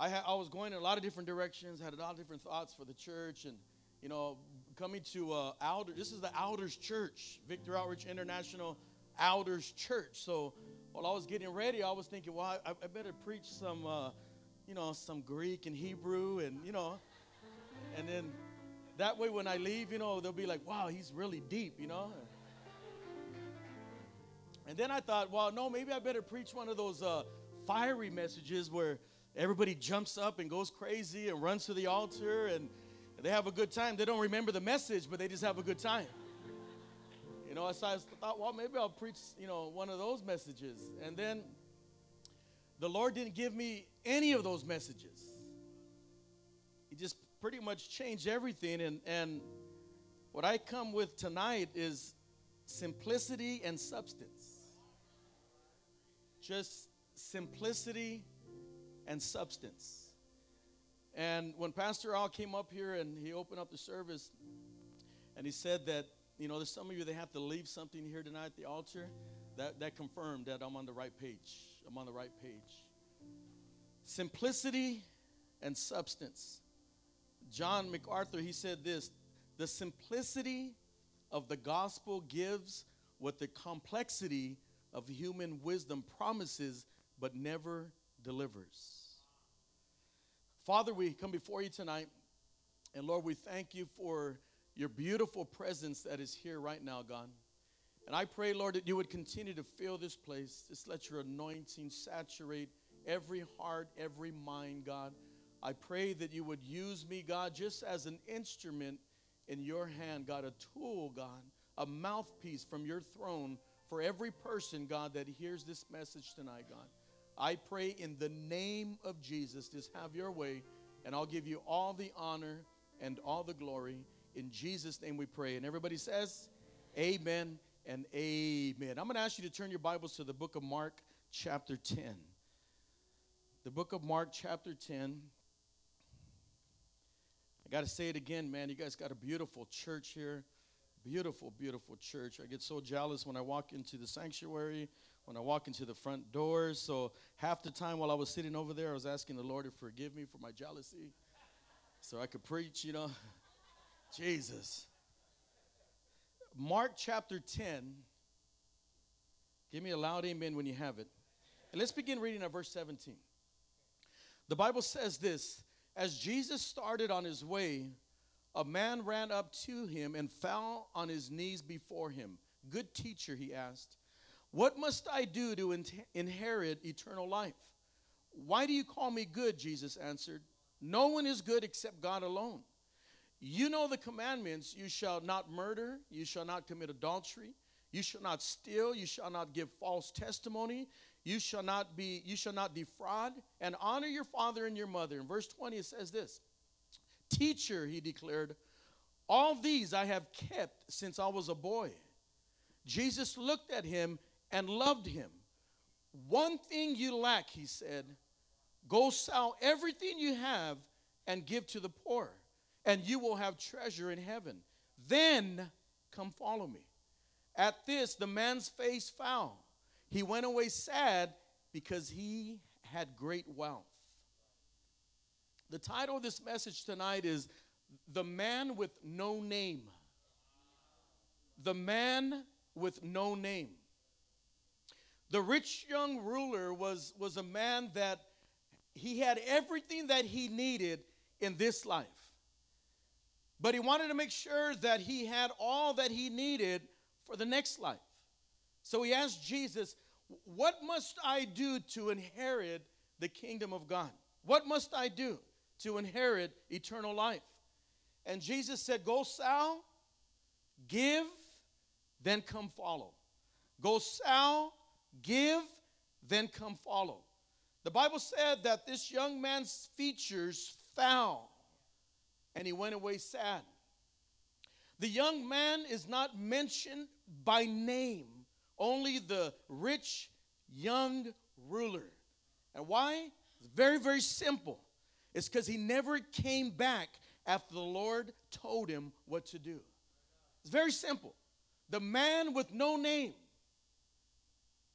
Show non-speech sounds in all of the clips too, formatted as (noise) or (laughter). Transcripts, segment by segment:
I, ha- I was going in a lot of different directions, had a lot of different thoughts for the church, and you know, coming to uh, Alder. This is the Alders Church, Victory Outreach International Alders Church. So while I was getting ready, I was thinking, well, I, I better preach some, uh, you know, some Greek and Hebrew, and you know, and then that way when I leave, you know, they'll be like, wow, he's really deep, you know. And then I thought, well, no, maybe I better preach one of those uh, fiery messages where everybody jumps up and goes crazy and runs to the altar and they have a good time. They don't remember the message, but they just have a good time. You know, so I thought, well, maybe I'll preach, you know, one of those messages. And then the Lord didn't give me any of those messages. He just pretty much changed everything. And, and what I come with tonight is simplicity and substance. Just simplicity and substance. And when Pastor Al came up here and he opened up the service, and he said that, you know, there's some of you that have to leave something here tonight at the altar, that, that confirmed that I'm on the right page. I'm on the right page. Simplicity and substance. John MacArthur, he said this the simplicity of the gospel gives what the complexity of human wisdom promises but never delivers. Father, we come before you tonight, and Lord, we thank you for your beautiful presence that is here right now, God. And I pray, Lord, that you would continue to fill this place. Just let your anointing saturate every heart, every mind, God. I pray that you would use me, God, just as an instrument in your hand, God, a tool, God, a mouthpiece from your throne for every person, God, that hears this message tonight, God. I pray in the name of Jesus, just have your way, and I'll give you all the honor and all the glory. In Jesus' name we pray. And everybody says, Amen and Amen. I'm going to ask you to turn your Bibles to the book of Mark, chapter 10. The book of Mark, chapter 10. I got to say it again, man. You guys got a beautiful church here. Beautiful, beautiful church. I get so jealous when I walk into the sanctuary, when I walk into the front doors. So, half the time while I was sitting over there, I was asking the Lord to forgive me for my jealousy so I could preach, you know. (laughs) Jesus. Mark chapter 10. Give me a loud amen when you have it. And let's begin reading at verse 17. The Bible says this As Jesus started on his way, a man ran up to him and fell on his knees before him. Good teacher, he asked, What must I do to in- inherit eternal life? Why do you call me good? Jesus answered, No one is good except God alone. You know the commandments you shall not murder, you shall not commit adultery, you shall not steal, you shall not give false testimony, you shall not be you shall not defraud and honor your father and your mother. In verse 20 it says this. Teacher, he declared, all these I have kept since I was a boy. Jesus looked at him and loved him. One thing you lack, he said. Go sell everything you have and give to the poor, and you will have treasure in heaven. Then come follow me. At this, the man's face fell. He went away sad because he had great wealth. The title of this message tonight is The Man with No Name. The Man with No Name. The rich young ruler was, was a man that he had everything that he needed in this life. But he wanted to make sure that he had all that he needed for the next life. So he asked Jesus, What must I do to inherit the kingdom of God? What must I do to inherit eternal life? And Jesus said, Go sell, give, then come follow. Go sell, give, then come follow. The Bible said that this young man's features fell and he went away sad. The young man is not mentioned by name, only the rich young ruler. And why? It's very, very simple. It's because he never came back after the Lord told him what to do. It's very simple. The man with no name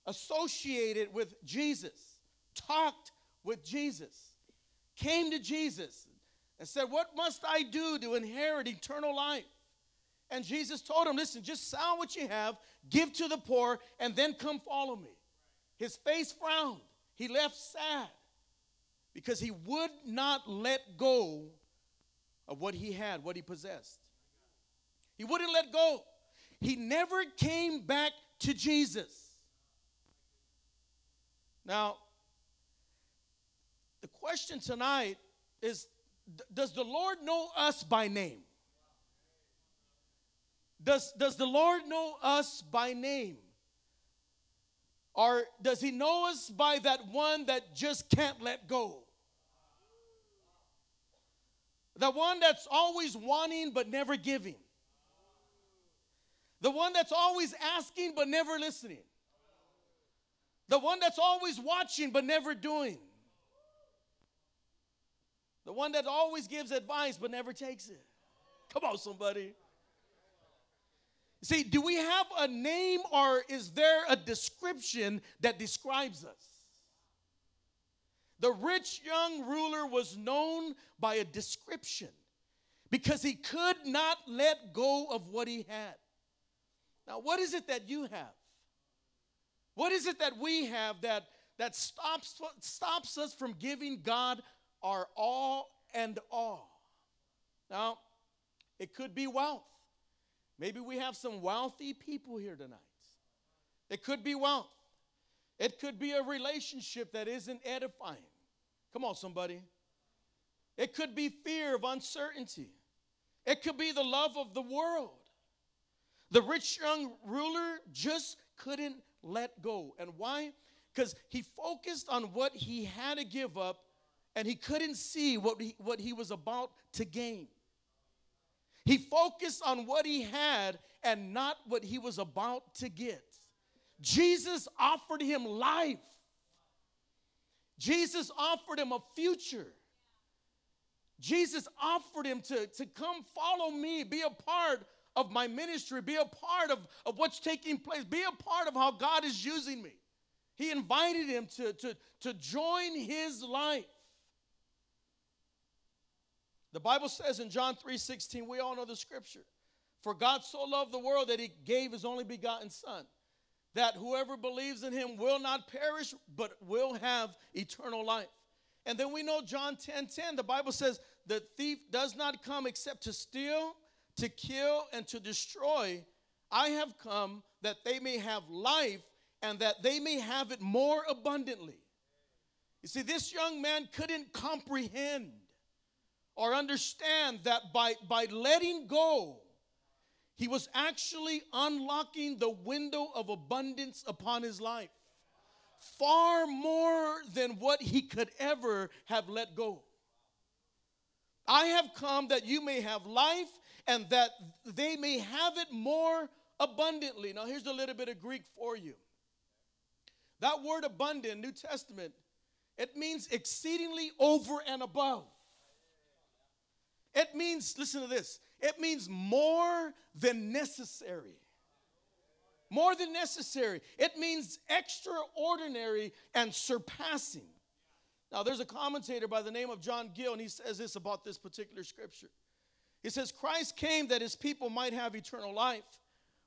associated with Jesus talked with Jesus, came to Jesus and said, What must I do to inherit eternal life? And Jesus told him, Listen, just sell what you have, give to the poor, and then come follow me. His face frowned. He left sad because he would not let go of what he had, what he possessed. He wouldn't let go. He never came back to Jesus. Now, the question tonight is Does the Lord know us by name? Does, does the Lord know us by name? Or does he know us by that one that just can't let go? The one that's always wanting but never giving. The one that's always asking but never listening. The one that's always watching but never doing. The one that always gives advice but never takes it. Come on, somebody. See, do we have a name or is there a description that describes us? The rich young ruler was known by a description because he could not let go of what he had. Now, what is it that you have? What is it that we have that, that stops, stops us from giving God our all and all? Now, it could be wealth. Maybe we have some wealthy people here tonight. It could be wealth. It could be a relationship that isn't edifying. Come on, somebody. It could be fear of uncertainty. It could be the love of the world. The rich young ruler just couldn't let go. And why? Because he focused on what he had to give up and he couldn't see what he, what he was about to gain. He focused on what he had and not what he was about to get. Jesus offered him life. Jesus offered him a future. Jesus offered him to, to come follow me, be a part of my ministry, be a part of, of what's taking place, be a part of how God is using me. He invited him to, to, to join his life. The Bible says in John 3:16, we all know the scripture. For God so loved the world that he gave his only begotten son, that whoever believes in him will not perish, but will have eternal life. And then we know John 10 10, the Bible says, the thief does not come except to steal, to kill, and to destroy. I have come that they may have life and that they may have it more abundantly. You see, this young man couldn't comprehend or understand that by, by letting go, he was actually unlocking the window of abundance upon his life. Far more than what he could ever have let go. I have come that you may have life and that they may have it more abundantly. Now, here's a little bit of Greek for you. That word abundant, New Testament, it means exceedingly over and above. It means, listen to this, it means more than necessary. More than necessary. It means extraordinary and surpassing. Now, there's a commentator by the name of John Gill, and he says this about this particular scripture. He says, Christ came that his people might have eternal life.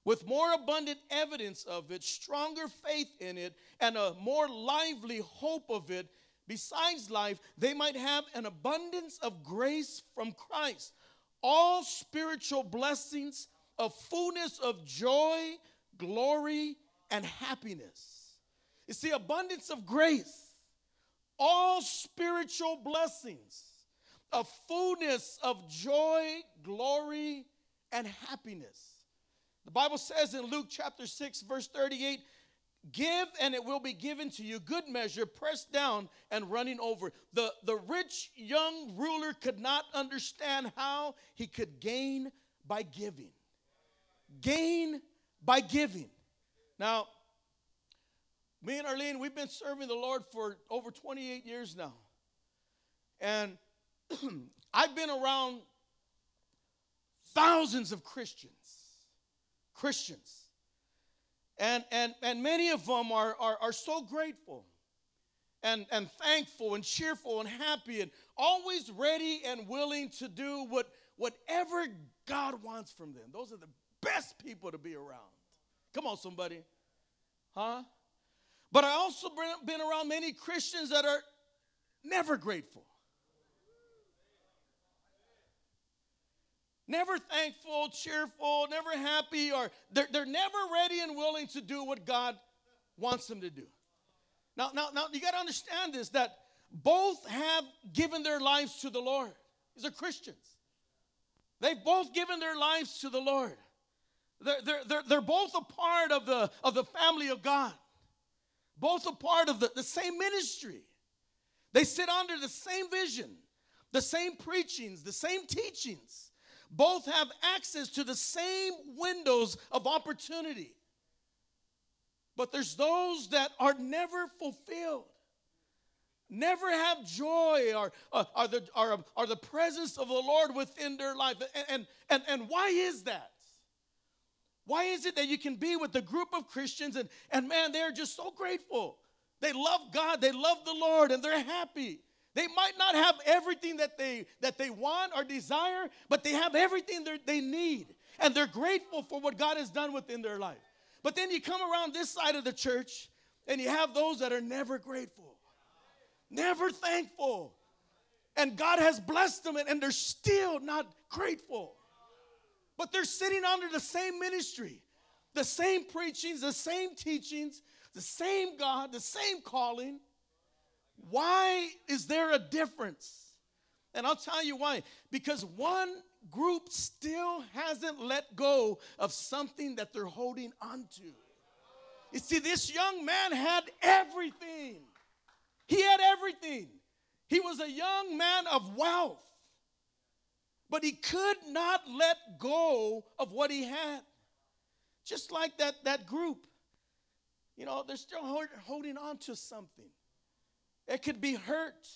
With more abundant evidence of it, stronger faith in it, and a more lively hope of it, besides life, they might have an abundance of grace from Christ. All spiritual blessings, of fullness of joy, glory, and happiness. It's the abundance of grace. All spiritual blessings, of fullness of joy, glory, and happiness. The Bible says in Luke chapter 6, verse 38 Give and it will be given to you, good measure, pressed down and running over. The, the rich young ruler could not understand how he could gain by giving. Gain by giving. Now, me and Arlene, we've been serving the Lord for over 28 years now. And (clears throat) I've been around thousands of Christians. Christians and, and, and many of them are, are, are so grateful. and, and thankful and cheerful and happy and always ready and willing to do what, whatever God wants from them. Those are the best people to be around. Come on, somebody. Huh? But I also been around many Christians that are never grateful. Never thankful, cheerful, never happy, or they're, they're never ready and willing to do what God wants them to do. Now, now, now you got to understand this that both have given their lives to the Lord. These are Christians. They've both given their lives to the Lord. They're, they're, they're, they're both a part of the, of the family of God, both a part of the, the same ministry. They sit under the same vision, the same preachings, the same teachings. Both have access to the same windows of opportunity. But there's those that are never fulfilled, never have joy or, uh, are, the, are, are the presence of the Lord within their life. And, and, and, and why is that? Why is it that you can be with a group of Christians and, and man, they're just so grateful? They love God, they love the Lord, and they're happy. They might not have everything that they that they want or desire, but they have everything that they need. And they're grateful for what God has done within their life. But then you come around this side of the church and you have those that are never grateful, never thankful. And God has blessed them and they're still not grateful. But they're sitting under the same ministry, the same preachings, the same teachings, the same God, the same calling. Why is there a difference? And I'll tell you why. Because one group still hasn't let go of something that they're holding onto. You see, this young man had everything. He had everything. He was a young man of wealth, but he could not let go of what he had. Just like that, that group. You know, they're still holding on to something. It could be hurt.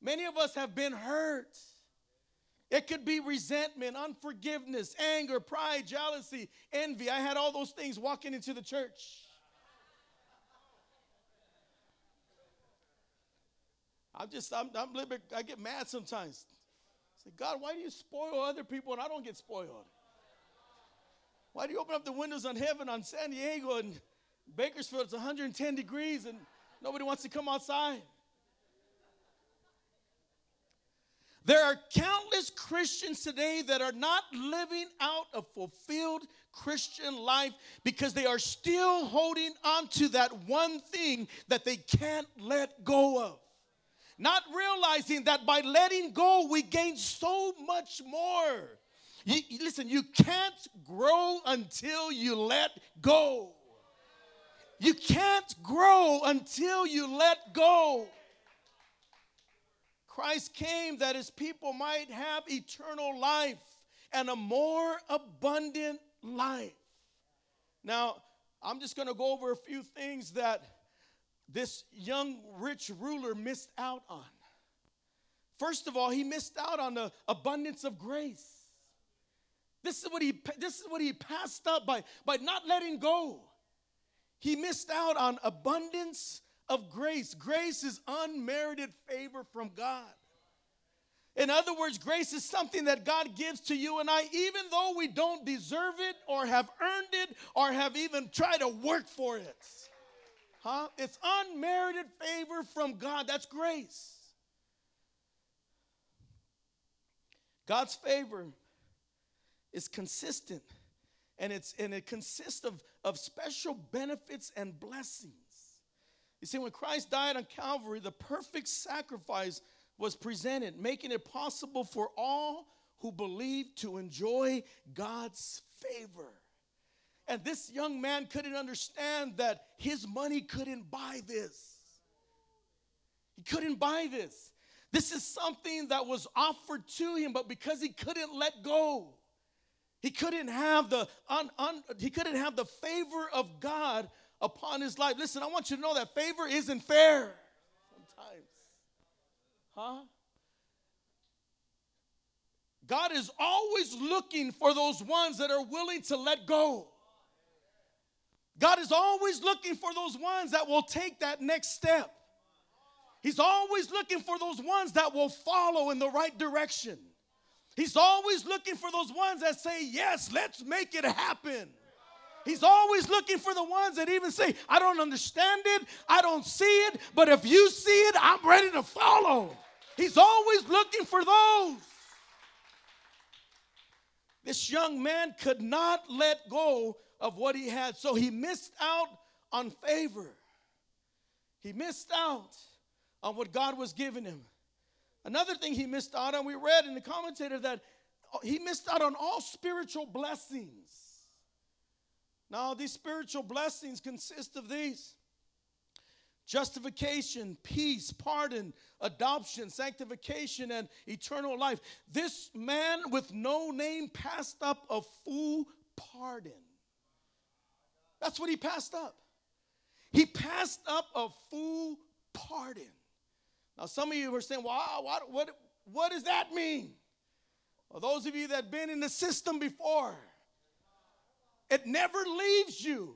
Many of us have been hurt. It could be resentment, unforgiveness, anger, pride, jealousy, envy. I had all those things walking into the church. I'm just, I'm, I'm a little bit, I get mad sometimes. I say, God, why do you spoil other people and I don't get spoiled? Why do you open up the windows on heaven on San Diego and Bakersfield? It's 110 degrees and nobody wants to come outside. There are countless Christians today that are not living out a fulfilled Christian life because they are still holding on to that one thing that they can't let go of. Not realizing that by letting go, we gain so much more. You, listen, you can't grow until you let go. You can't grow until you let go. Christ came that his people might have eternal life and a more abundant life. Now, I'm just going to go over a few things that this young rich ruler missed out on. First of all, he missed out on the abundance of grace. This is what he this is what he passed up by by not letting go. He missed out on abundance of grace. Grace is unmerited favor from God. In other words, grace is something that God gives to you and I, even though we don't deserve it or have earned it or have even tried to work for it. Huh? It's unmerited favor from God. That's grace. God's favor is consistent and it's and it consists of, of special benefits and blessings. You see, when Christ died on Calvary, the perfect sacrifice was presented, making it possible for all who believe to enjoy God's favor. And this young man couldn't understand that his money couldn't buy this. He couldn't buy this. This is something that was offered to him, but because he couldn't let go, he couldn't have the un, un, he couldn't have the favor of God upon his life. Listen, I want you to know that favor isn't fair sometimes. Huh? God is always looking for those ones that are willing to let go. God is always looking for those ones that will take that next step. He's always looking for those ones that will follow in the right direction. He's always looking for those ones that say, Yes, let's make it happen. He's always looking for the ones that even say, I don't understand it, I don't see it, but if you see it, I'm ready to follow. He's always looking for those. This young man could not let go of what he had, so he missed out on favor. He missed out on what God was giving him. Another thing he missed out on, we read in the commentator that he missed out on all spiritual blessings. Now, these spiritual blessings consist of these justification, peace, pardon, adoption, sanctification, and eternal life. This man with no name passed up a full pardon. That's what he passed up. He passed up a full pardon. Now, some of you are saying, wow, what, what, what does that mean? Well, those of you that have been in the system before, it never leaves you.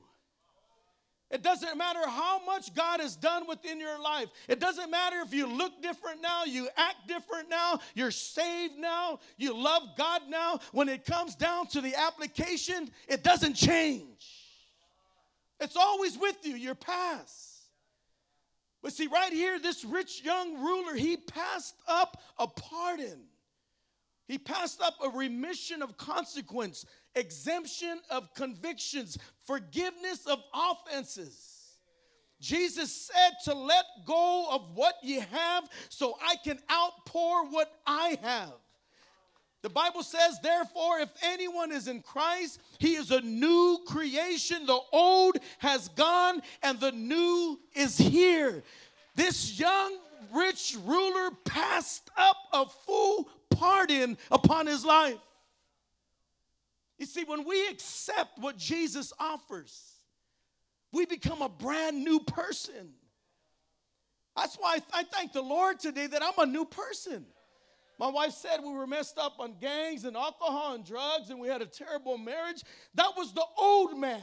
It doesn't matter how much God has done within your life. It doesn't matter if you look different now, you act different now, you're saved now, you love God now. When it comes down to the application, it doesn't change. It's always with you, your past. But see, right here, this rich young ruler, he passed up a pardon. He passed up a remission of consequence, exemption of convictions, forgiveness of offenses. Jesus said to let go of what you have so I can outpour what I have. The Bible says, therefore, if anyone is in Christ, he is a new creation. The old has gone and the new is here. This young rich ruler passed up a full pardon upon his life. You see, when we accept what Jesus offers, we become a brand new person. That's why I thank the Lord today that I'm a new person. My wife said we were messed up on gangs and alcohol and drugs and we had a terrible marriage. That was the old man.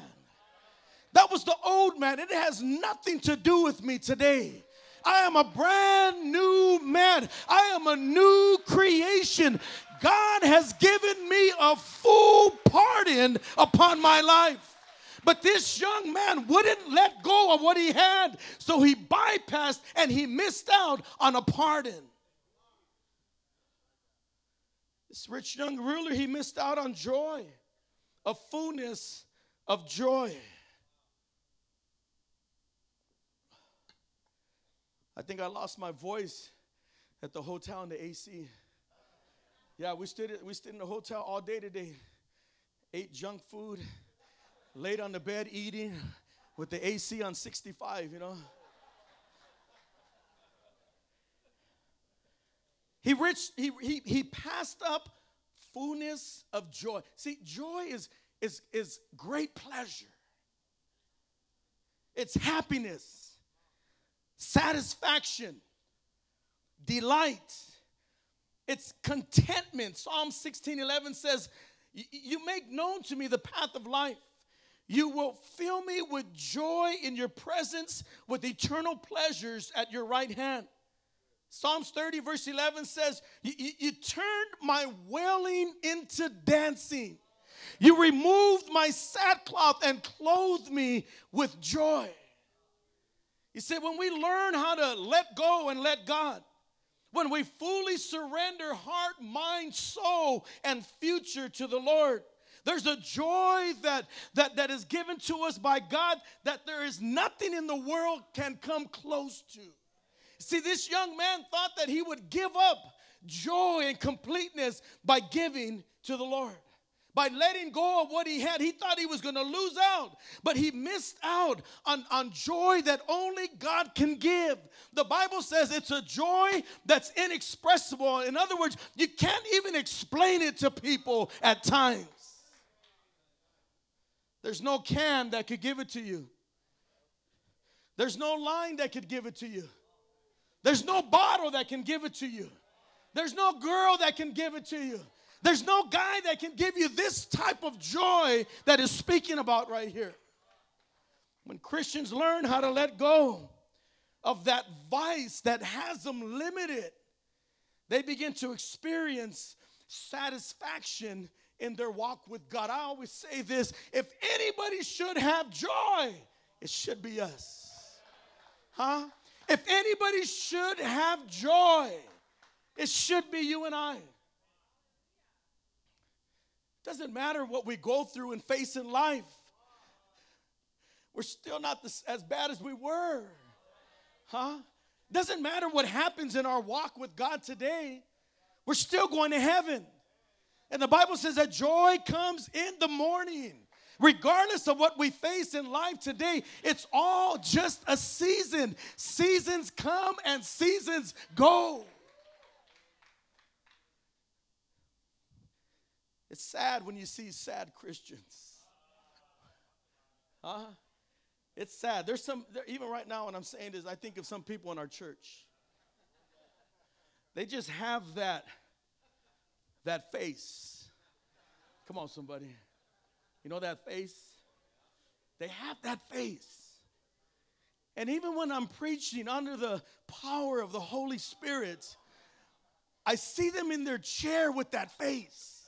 That was the old man. It has nothing to do with me today. I am a brand new man. I am a new creation. God has given me a full pardon upon my life. But this young man wouldn't let go of what he had, so he bypassed and he missed out on a pardon. This rich young ruler, he missed out on joy, a fullness of joy. I think I lost my voice at the hotel in the AC. Yeah, we stood, we stood in the hotel all day today, ate junk food, laid on the bed eating with the AC on 65, you know. He, rich, he, he, he passed up fullness of joy. See, joy is, is, is great pleasure, it's happiness satisfaction, delight. It's contentment. Psalm 16 11 says, You make known to me the path of life. You will fill me with joy in your presence, with eternal pleasures at your right hand. Psalms 30, verse 11 says, You, turned my wailing into dancing. You removed my sackcloth and clothed me with joy. You see, when we learn how to let go and let God, when we fully surrender heart, mind, soul, and future to the Lord, there's a joy that, that, that is given to us by God that there is nothing in the world can come close to. See, this young man thought that he would give up joy and completeness by giving to the Lord by letting go of what he had, he thought he was going to lose out, but he missed out on, on joy that only God can give. The Bible says it's a joy that's inexpressible. In other words, you can't even explain it to people at times. There's no can that could give it to you. There's no line that could give it to you. There's no bottle that can give it to you. There's no girl that can give it to you. There's no guy that can give you this type of joy that is speaking about right here. When Christians learn how to let go, of that vice that has them limited, they begin to experience satisfaction in their walk with God. I always say this if anybody should have joy, it should be us. Huh? If anybody should have joy, it should be you and I. Doesn't matter what we go through and face in life, we're still not this, as bad as we were. Huh? Doesn't matter what happens in our walk with God today, we're still going to heaven. And the Bible says that joy comes in the morning. Regardless of what we face in life today, it's all just a season. Seasons come and seasons go. It's sad when you see sad Christians. Huh? It's sad. There's some, there, even right now, when I'm saying this, I think of some people in our church. They just have that, that face. Come on, somebody. You know that face? They have that face. And even when I'm preaching under the power of the Holy Spirit, I see them in their chair with that face.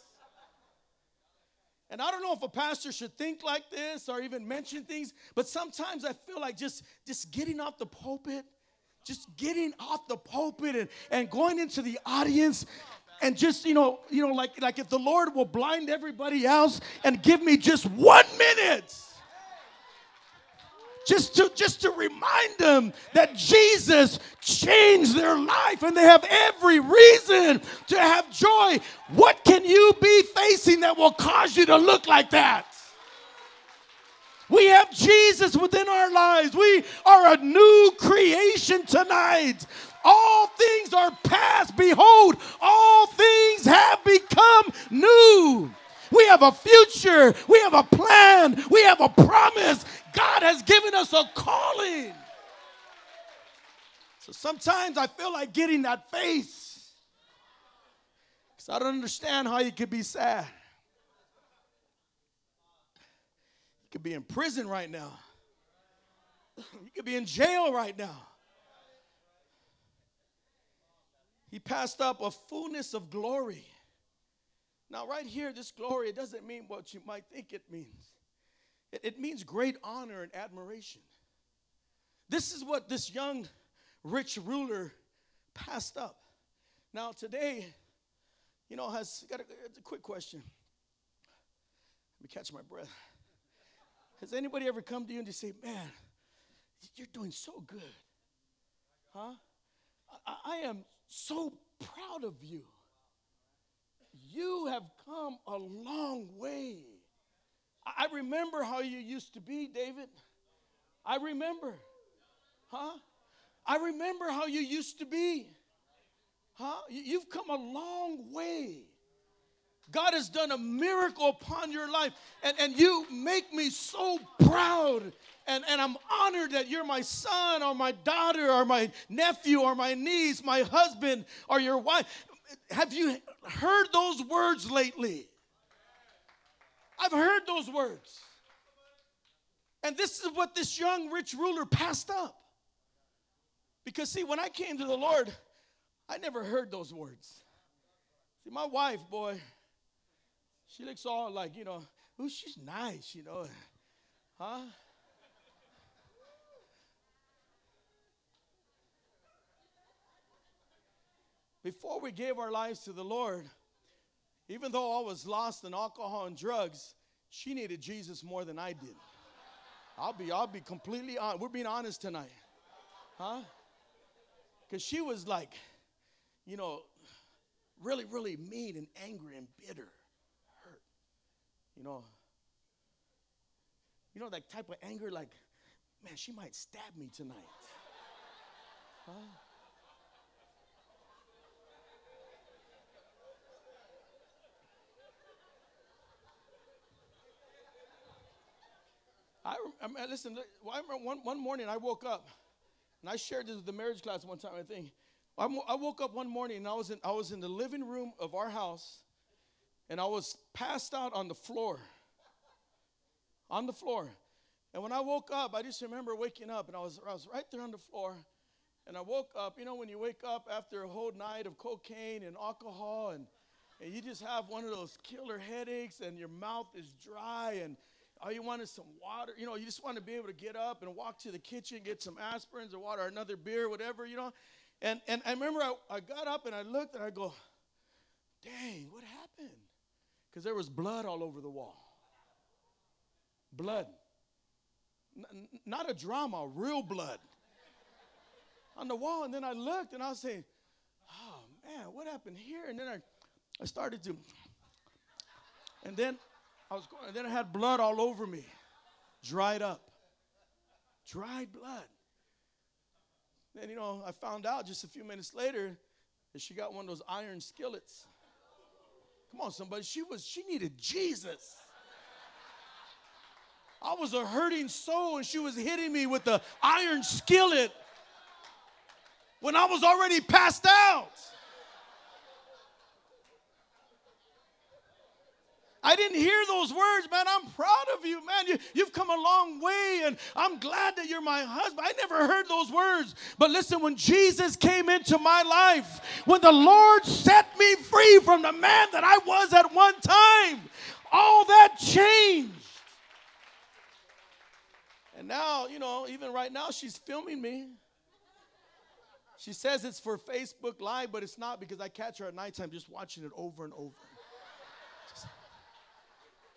And I don't know if a pastor should think like this or even mention things, but sometimes I feel like just, just getting off the pulpit, just getting off the pulpit and, and going into the audience and just you know you know like like if the lord will blind everybody else and give me just one minute just to just to remind them that Jesus changed their life and they have every reason to have joy. What can you be facing that will cause you to look like that? We have Jesus within our lives. We are a new creation tonight. All things are past. Behold, all things have become new. We have a future. We have a plan. We have a promise. God has given us a calling. So sometimes I feel like getting that face. Because I don't understand how you could be sad. You could be in prison right now. You could be in jail right now. He passed up a fullness of glory. Now, right here, this glory, it doesn't mean what you might think it means. It, it means great honor and admiration. This is what this young rich ruler passed up. Now, today, you know, has got a, a quick question. Let me catch my breath. Has anybody ever come to you and to say, man, you're doing so good? Huh? I, I am so proud of you. You have come a long way. I remember how you used to be, David. I remember. Huh? I remember how you used to be. Huh? You've come a long way. God has done a miracle upon your life, and, and you make me so proud. And, and I'm honored that you're my son, or my daughter, or my nephew, or my niece, my husband, or your wife. Have you heard those words lately? I've heard those words. And this is what this young rich ruler passed up. Because, see, when I came to the Lord, I never heard those words. See, my wife, boy, she looks all like, you know, oh, she's nice, you know. Huh? Before we gave our lives to the Lord, even though I was lost in alcohol and drugs, she needed Jesus more than I did. I'll be, I'll be completely honest. We're being honest tonight. Huh? Because she was like, you know, really, really mean and angry and bitter, hurt. You know, you know that type of anger, like, man, she might stab me tonight. Huh? I, mean, uh, listen, I remember one, one morning I woke up, and I shared this with the marriage class one time, I think. I, I woke up one morning and I was, in, I was in the living room of our house, and I was passed out on the floor. On the floor. And when I woke up, I just remember waking up, and I was, I was right there on the floor, And I woke up, you know, when you wake up after a whole night of cocaine and alcohol, and, and you just have one of those killer headaches, and your mouth is dry, and all you want is some water. You know, you just want to be able to get up and walk to the kitchen, get some aspirins or water, or another beer, whatever, you know. And, and I remember I, I got up and I looked and I go, dang, what happened? Because there was blood all over the wall. Blood. N- not a drama, real blood on the wall. And then I looked and I was saying, oh man, what happened here? And then I, I started to, and then I was going, and then I had blood all over me, dried up, dried blood. Then, you know, I found out just a few minutes later that she got one of those iron skillets. Come on, somebody. She was, she needed Jesus. I was a hurting soul, and she was hitting me with the iron skillet when I was already passed out. I didn't hear those words, man. I'm proud of you, man. You, you've come a long way, and I'm glad that you're my husband. I never heard those words. But listen, when Jesus came into my life, when the Lord set me free from the man that I was at one time, all that changed. And now, you know, even right now, she's filming me. She says it's for Facebook Live, but it's not because I catch her at nighttime just watching it over and over.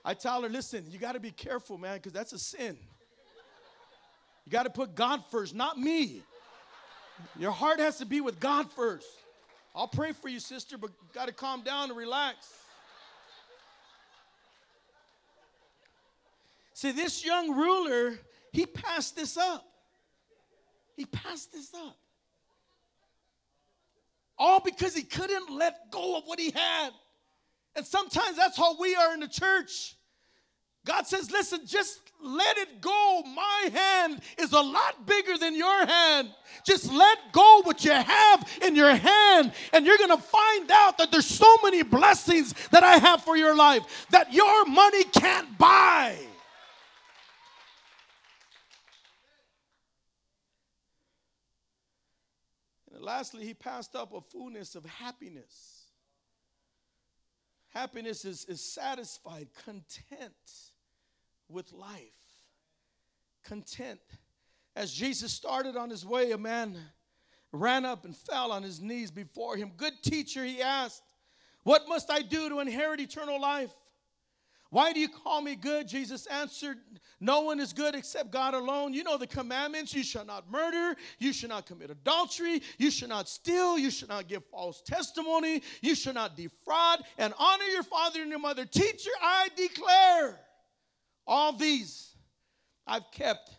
I tell her, listen, you got to be careful, man, because that's a sin. You got to put God first, not me. Your heart has to be with God first. I'll pray for you, sister, but got to calm down and relax. See, this young ruler, he passed this up. He passed this up. All because he couldn't let go of what he had. And sometimes that's how we are in the church. God says, listen, just let it go. My hand is a lot bigger than your hand. Just let go what you have in your hand, and you're going to find out that there's so many blessings that I have for your life that your money can't buy. And lastly, he passed up a fullness of happiness. Happiness is, is satisfied, content with life. Content. As Jesus started on his way, a man ran up and fell on his knees before him. Good teacher, he asked, What must I do to inherit eternal life? Why do you call me good? Jesus answered, No one is good except God alone. You know the commandments you shall not murder, you shall not commit adultery, you shall not steal, you shall not give false testimony, you shall not defraud, and honor your father and your mother. Teacher, I declare all these I've kept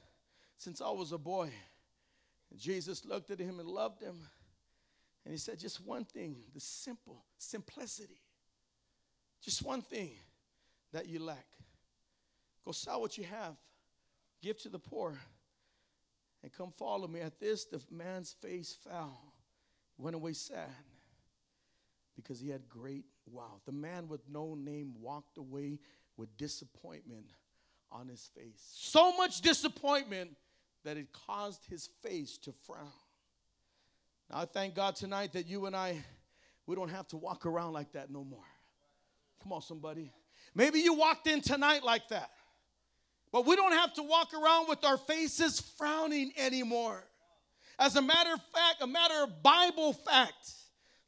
since I was a boy. And Jesus looked at him and loved him. And he said, Just one thing the simple, simplicity. Just one thing that you lack. Go sell what you have, give to the poor, and come follow me. At this, the man's face fell, he went away sad because he had great wealth. The man with no name walked away with disappointment on his face. So much disappointment that it caused his face to frown. Now, I thank God tonight that you and I, we don't have to walk around like that no more. Come on, somebody. Maybe you walked in tonight like that. But we don't have to walk around with our faces frowning anymore. As a matter of fact, a matter of Bible fact,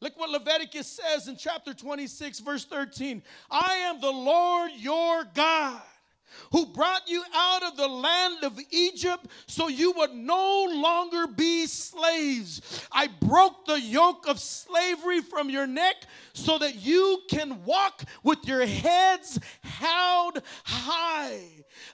look what Leviticus says in chapter 26, verse 13 I am the Lord your God who brought you out of the land of Egypt so you would no longer be slaves. I broke the yoke of slavery from your neck so that you can walk with your heads held high.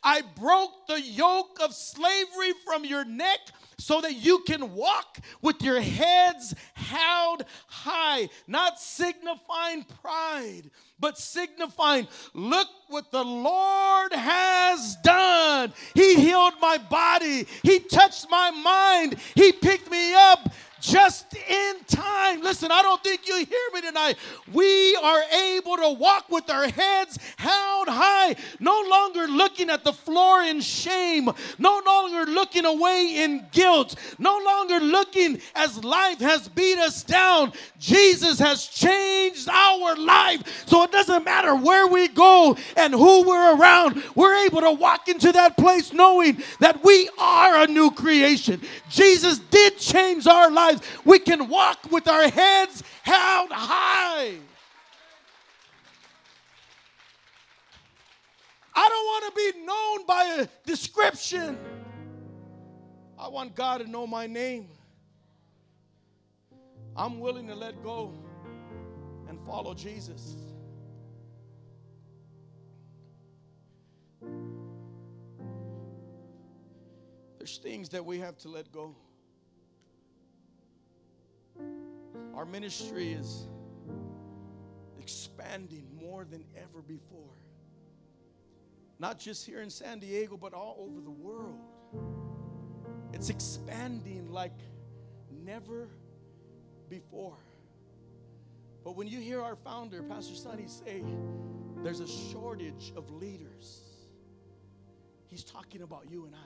I broke the yoke of slavery from your neck so that you can walk with your heads held high, not signifying pride, but signifying, look what the Lord has done. He healed my body, He touched my mind, He picked me up just in time. Listen, I don't think you hear me tonight. We are able to walk with our heads held high, no longer looking at the floor in shame, no longer looking away in guilt, no longer looking as life has beat us down. Jesus has changed our life. So it doesn't matter where we go and who we're around, we're able to walk into that place knowing that we are a new creation. Jesus did change our lives. We can walk with our heads held high. I don't want to be known by a description. I want God to know my name. I'm willing to let go and follow Jesus. There's things that we have to let go. Our ministry is expanding more than ever before. Not just here in San Diego, but all over the world. It's expanding like never before. But when you hear our founder, Pastor Sonny, say there's a shortage of leaders, he's talking about you and I.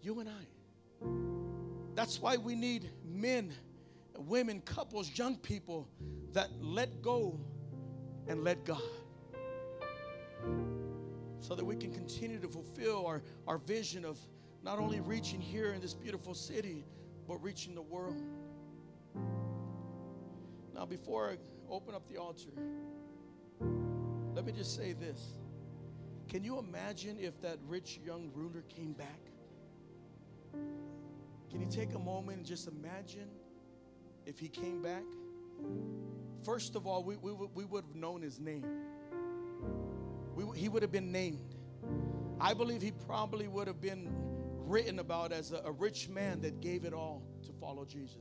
You and I. That's why we need men, women, couples, young people that let go and let God. So that we can continue to fulfill our, our vision of not only reaching here in this beautiful city, but reaching the world. Now, before I open up the altar, let me just say this. Can you imagine if that rich young ruler came back? Can you take a moment and just imagine if he came back? First of all, we, we, we would have known his name. We, he would have been named. I believe he probably would have been written about as a, a rich man that gave it all to follow Jesus.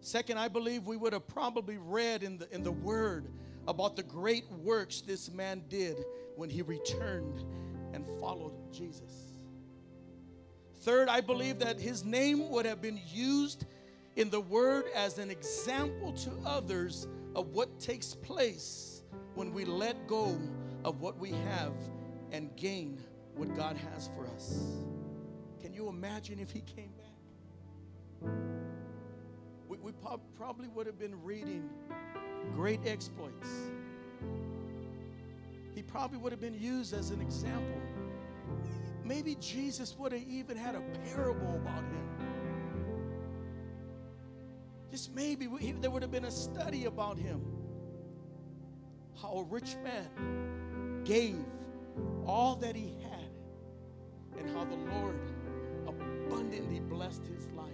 Second, I believe we would have probably read in the, in the Word about the great works this man did when he returned and followed Jesus. Third, I believe that his name would have been used in the Word as an example to others of what takes place when we let go of what we have and gain what God has for us. Can you imagine if he came back? We, we probably would have been reading great exploits. He probably would have been used as an example. Maybe Jesus would have even had a parable about him. Just maybe we, there would have been a study about him. How a rich man gave all that he had and how the Lord abundantly blessed his life.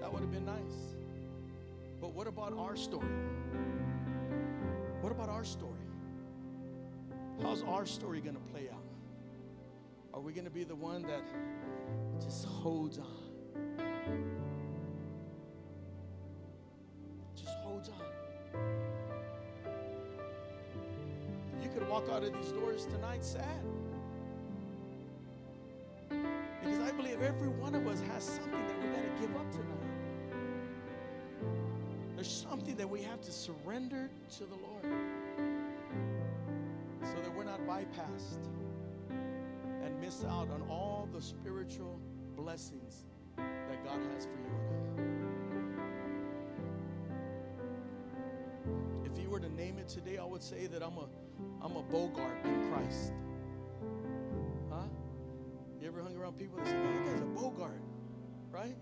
That would have been nice. But what about our story? What about our story? How's our story going to play out? Are we going to be the one that just holds on? Just hold on. You could walk out of these doors tonight sad. Because I believe every one of us has something that we got to give up tonight. There's something that we have to surrender to the Lord so that we're not bypassed and miss out on all the spiritual blessings God has for you. If you were to name it today, I would say that I'm a I'm a Bogart in Christ. Huh? You ever hung around people that say, "No, that guy's a Bogart," right?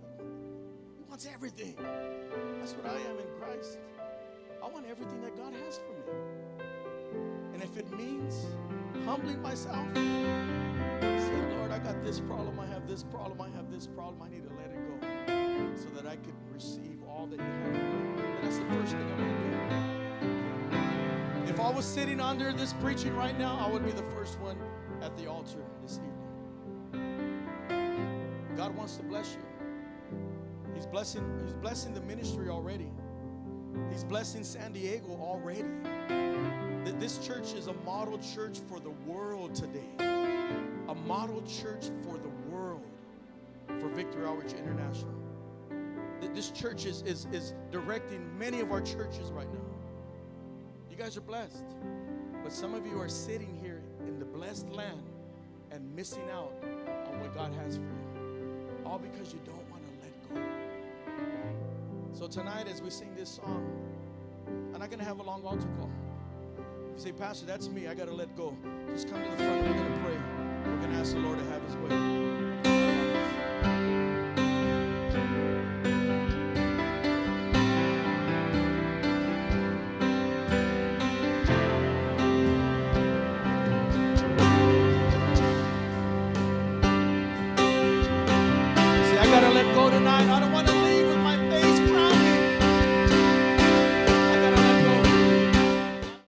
He wants everything. That's what I am in Christ. I want everything that God has for me. And if it means humbling myself, say, Lord, I got this problem, I have this problem, I have this problem, I need to let so that I could receive all that you have for me. And that's the first thing I'm going to do. If I was sitting under this preaching right now, I would be the first one at the altar this evening. God wants to bless you. He's blessing, he's blessing the ministry already. He's blessing San Diego already. That this church is a model church for the world today. A model church for the world. for Victory Outreach International. This church is, is, is directing many of our churches right now. You guys are blessed. But some of you are sitting here in the blessed land and missing out on what God has for you. All because you don't want to let go. So tonight, as we sing this song, I'm not going to have a long altar call. If you say, Pastor, that's me, I got to let go. Just come to the front. We're going to pray. We're going to ask the Lord to have his way.